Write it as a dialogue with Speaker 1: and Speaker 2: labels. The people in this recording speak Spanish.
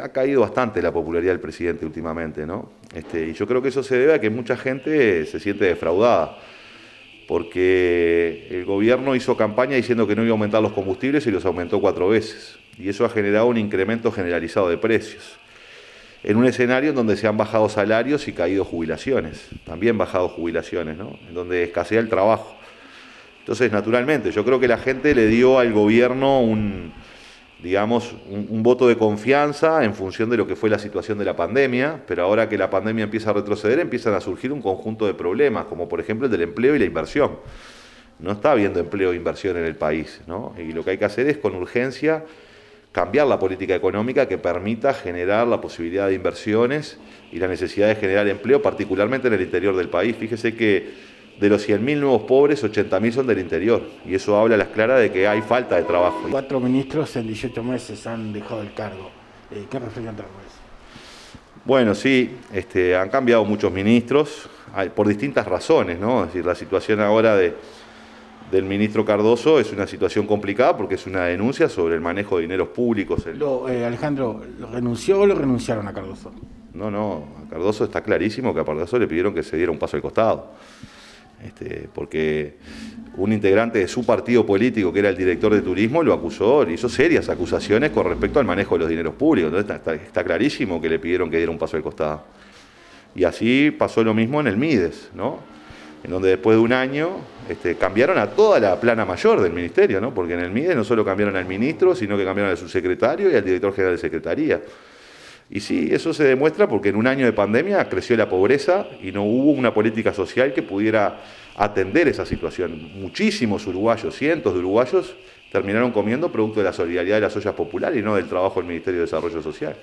Speaker 1: Ha caído bastante la popularidad del presidente últimamente, ¿no? Este, y yo creo que eso se debe a que mucha gente se siente defraudada, porque el gobierno hizo campaña diciendo que no iba a aumentar los combustibles y los aumentó cuatro veces. Y eso ha generado un incremento generalizado de precios. En un escenario en donde se han bajado salarios y caído jubilaciones, también bajado jubilaciones, ¿no? En donde escasea el trabajo. Entonces, naturalmente, yo creo que la gente le dio al gobierno un, digamos, un, voto de confianza en función de lo que fue la situación de la pandemia, pero ahora que la pandemia empieza a retroceder, empiezan a surgir un conjunto de problemas, como por ejemplo el del empleo y la inversión. No está habiendo empleo e inversión en el país, ¿no? Y lo que hay que hacer es con urgencia cambiar la política económica que permita generar la posibilidad de inversiones y la necesidad de generar empleo, particularmente en el interior del país. Fíjese que de los 100.000 nuevos pobres, 80.000 son del interior. Y eso habla a las claras de que hay falta de trabajo.
Speaker 2: Cuatro ministros en 18 meses han dejado el cargo. Eh, ¿Qué reflejan eso?
Speaker 1: Bueno, sí, este, han cambiado muchos ministros por distintas razones, ¿no? Es decir, la situación ahora de, del ministro Cardoso es una situación complicada porque es una denuncia sobre el manejo de dineros públicos.
Speaker 2: Eh, Alejandro, ¿lo renunció o lo renunciaron a Cardoso?
Speaker 1: No, no, a Cardoso está clarísimo que a Cardoso le pidieron que se diera un paso al costado. Este, porque un integrante de su partido político, que era el director de turismo, lo acusó, le hizo serias acusaciones con respecto al manejo de los dineros públicos. Entonces está, clarísimo que le pidieron que diera un paso al costado. Y así pasó lo mismo en el Mides, ¿no? en donde después de un año este, cambiaron a toda la plana mayor del ministerio, ¿no? porque en el Mides no solo cambiaron al ministro, sino que cambiaron al subsecretario y al director general de secretaría. Y sí, eso se demuestra porque en un año de pandemia creció la pobreza y no hubo una política social que pudiera atender esa situación. Muchísimos uruguayos, cientos de uruguayos, terminaron comiendo producto de la solidaridad de las ollas populares y no del trabajo del Ministerio de Desarrollo Social.